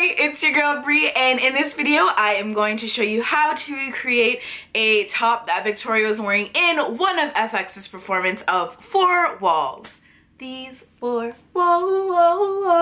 Hey, it's your girl Bri and in this video I am going to show you how to create a top that Victoria was wearing in one of f(x)'s performance of Four Walls. These four walls.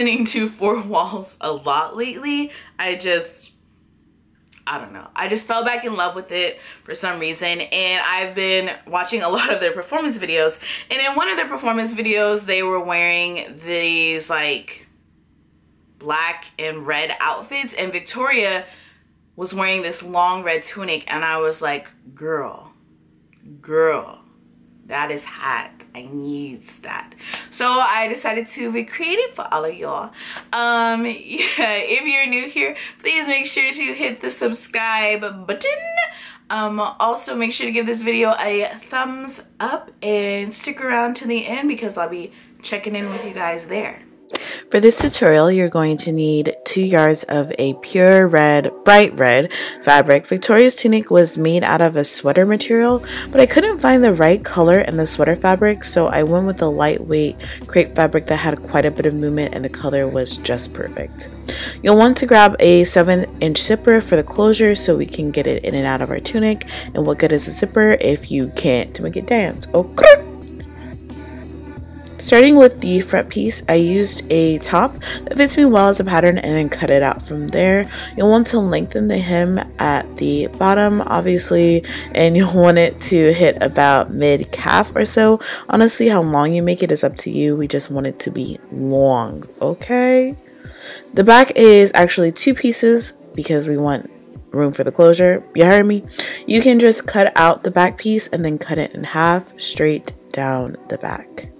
Listening to Four Walls a lot lately. I just, I don't know. I just fell back in love with it for some reason. And I've been watching a lot of their performance videos. And in one of their performance videos, they were wearing these like black and red outfits. And Victoria was wearing this long red tunic. And I was like, girl, girl, that is hot. I needs that. So I decided to recreate it for all of y'all. Um, yeah, if you're new here, please make sure to hit the subscribe button. Um, also make sure to give this video a thumbs up and stick around to the end because I'll be checking in with you guys there. For this tutorial, you're going to need 2 yards of a pure red, bright red fabric. Victoria's tunic was made out of a sweater material, but I couldn't find the right color in the sweater fabric, so I went with a lightweight crepe fabric that had quite a bit of movement and the color was just perfect. You'll want to grab a 7 inch zipper for the closure so we can get it in and out of our tunic. And what good is a zipper if you can't make it dance? Oh, okay. Starting with the front piece, I used a top that fits me well as a pattern and then cut it out from there. You'll want to lengthen the hem at the bottom, obviously, and you'll want it to hit about mid calf or so. Honestly, how long you make it is up to you. We just want it to be long, okay? The back is actually two pieces because we want room for the closure. You heard me? You can just cut out the back piece and then cut it in half straight down the back.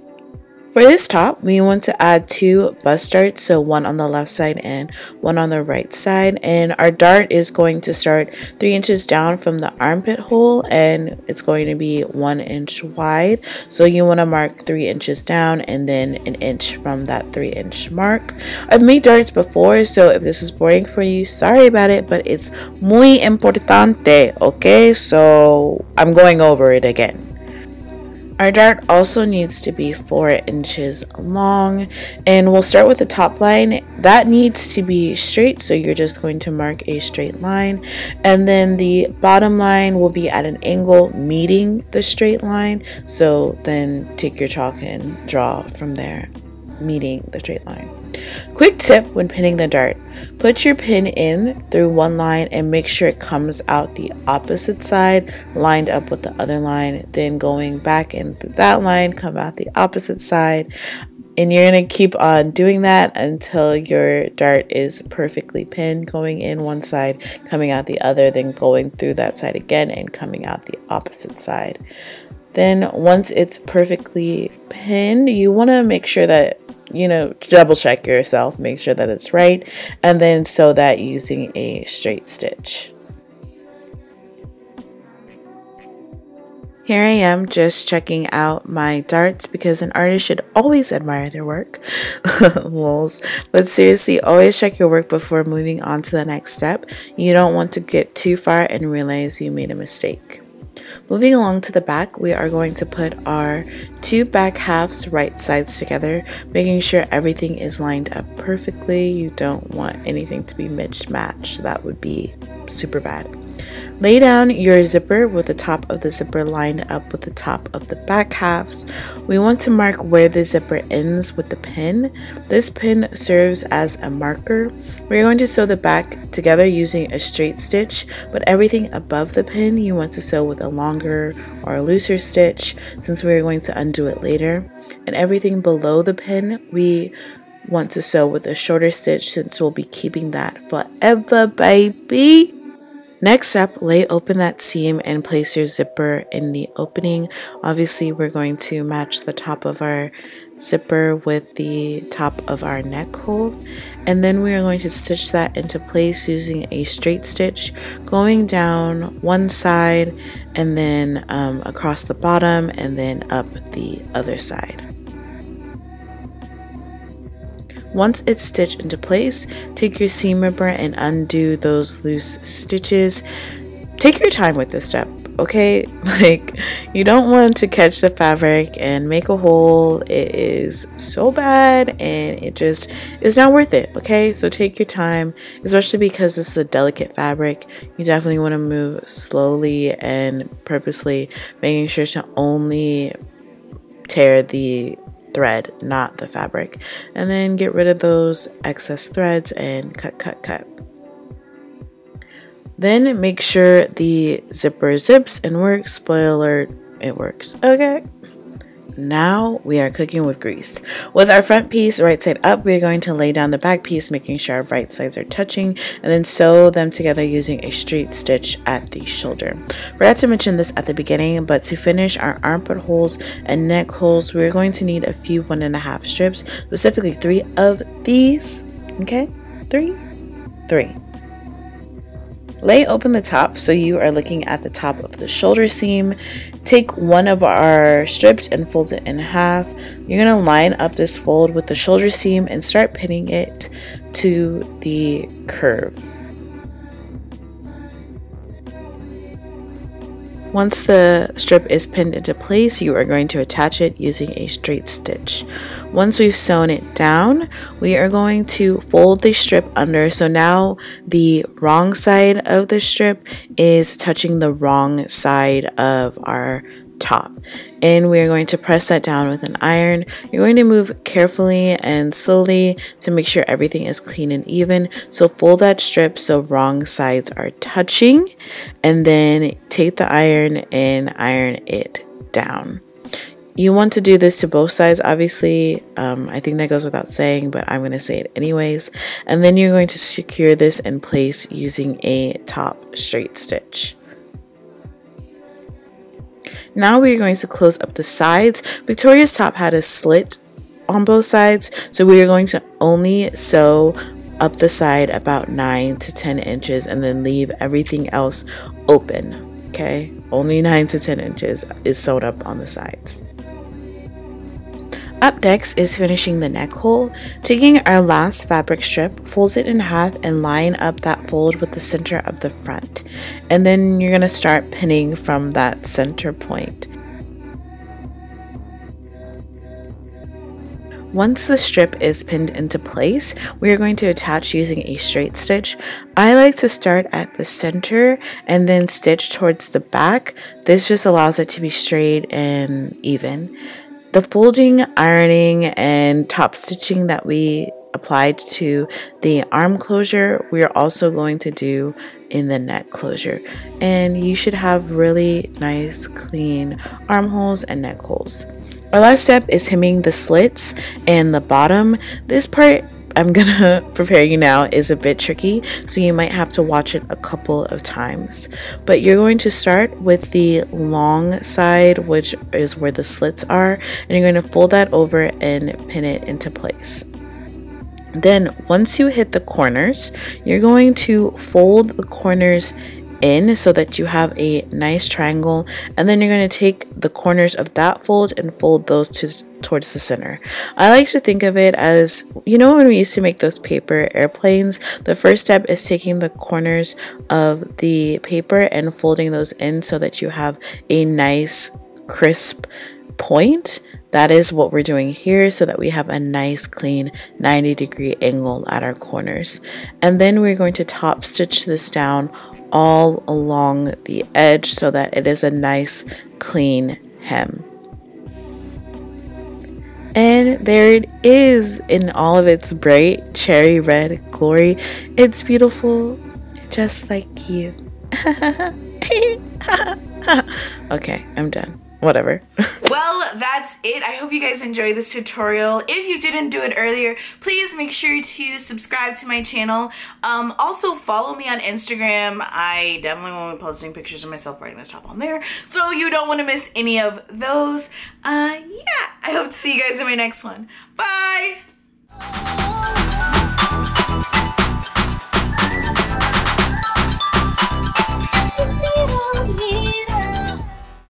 For this top, we want to add two bust darts, so one on the left side and one on the right side. And our dart is going to start three inches down from the armpit hole and it's going to be one inch wide. So you want to mark three inches down and then an inch from that three inch mark. I've made darts before, so if this is boring for you, sorry about it, but it's muy importante, okay? So I'm going over it again. Our dart also needs to be 4 inches long and we'll start with the top line. That needs to be straight so you're just going to mark a straight line and then the bottom line will be at an angle meeting the straight line so then take your chalk and draw from there meeting the straight line. Quick tip when pinning the dart. Put your pin in through one line and make sure it comes out the opposite side lined up with the other line. Then going back in that line, come out the opposite side. And you're going to keep on doing that until your dart is perfectly pinned, going in one side, coming out the other, then going through that side again and coming out the opposite side. Then once it's perfectly pinned, you want to make sure that you know, double check yourself, make sure that it's right, and then sew that using a straight stitch. Here I am just checking out my darts because an artist should always admire their work. Wols. But seriously, always check your work before moving on to the next step. You don't want to get too far and realize you made a mistake. Moving along to the back, we are going to put our two back halves right sides together, making sure everything is lined up perfectly. You don't want anything to be mismatched. That would be super bad. Lay down your zipper with the top of the zipper lined up with the top of the back halves. We want to mark where the zipper ends with the pin. This pin serves as a marker. We're going to sew the back together using a straight stitch, but everything above the pin you want to sew with a longer or a looser stitch since we're going to undo it later. And everything below the pin we want to sew with a shorter stitch since we'll be keeping that forever, baby. Next up, lay open that seam and place your zipper in the opening. Obviously, we're going to match the top of our zipper with the top of our neck hole and then we are going to stitch that into place using a straight stitch going down one side and then um, across the bottom and then up the other side. Once it's stitched into place, take your seam ripper and undo those loose stitches. Take your time with this step okay? Like, you don't want to catch the fabric and make a hole. It is so bad and it just is not worth it, okay? So take your time, especially because this is a delicate fabric. You definitely want to move slowly and purposely, making sure to only tear the thread, not the fabric. And then get rid of those excess threads and cut, cut, cut. Then make sure the zipper zips and works. Spoiler alert, it works. Okay. Now we are cooking with grease. With our front piece right side up, we are going to lay down the back piece, making sure our right sides are touching, and then sew them together using a straight stitch at the shoulder. Forgot to mention this at the beginning, but to finish our armpit holes and neck holes, we're going to need a few one and a half strips, specifically three of these. Okay, three, three. Lay open the top so you are looking at the top of the shoulder seam. Take one of our strips and fold it in half. You're going to line up this fold with the shoulder seam and start pinning it to the curve. Once the strip is pinned into place, you are going to attach it using a straight stitch. Once we've sewn it down, we are going to fold the strip under. So now the wrong side of the strip is touching the wrong side of our top and we're going to press that down with an iron. You're going to move carefully and slowly to make sure everything is clean and even. So fold that strip so wrong sides are touching and then take the iron and iron it down. You want to do this to both sides, obviously. Um, I think that goes without saying, but I'm going to say it anyways. And then you're going to secure this in place using a top straight stitch. Now we're going to close up the sides. Victoria's top had a slit on both sides, so we are going to only sew up the side about 9 to 10 inches and then leave everything else open. Okay, only 9 to 10 inches is sewn up on the sides. Up next is finishing the neck hole. Taking our last fabric strip, fold it in half and line up that fold with the center of the front. And then you're going to start pinning from that center point. Once the strip is pinned into place, we are going to attach using a straight stitch. I like to start at the center and then stitch towards the back. This just allows it to be straight and even. The folding, ironing, and top stitching that we applied to the arm closure, we are also going to do in the neck closure. And you should have really nice, clean armholes and neck holes. Our last step is hemming the slits and the bottom. This part I'm gonna prepare you now is a bit tricky, so you might have to watch it a couple of times. But you're going to start with the long side, which is where the slits are, and you're going to fold that over and pin it into place. Then, once you hit the corners, you're going to fold the corners in so that you have a nice triangle and then you're going to take the corners of that fold and fold those to towards the center. I like to think of it as, you know, when we used to make those paper airplanes, the first step is taking the corners of the paper and folding those in so that you have a nice crisp point. That is what we're doing here so that we have a nice clean 90 degree angle at our corners. And then we're going to top stitch this down all along the edge so that it is a nice clean hem. And there it is in all of its bright cherry red glory. It's beautiful, just like you. okay, I'm done. whatever. well, that's it. I hope you guys enjoyed this tutorial. If you didn't do it earlier, please make sure to subscribe to my channel. Um, also, follow me on Instagram. I definitely won't be posting pictures of myself wearing this top on there, so you don't want to miss any of those. Uh, yeah, I hope to see you guys in my next one. Bye!